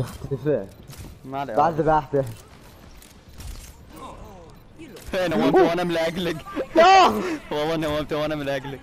اختفى ما عليك بعد ذبحته نومت وأنا ملاقلق اجلك آه! والله نومت وأنا ملاقلق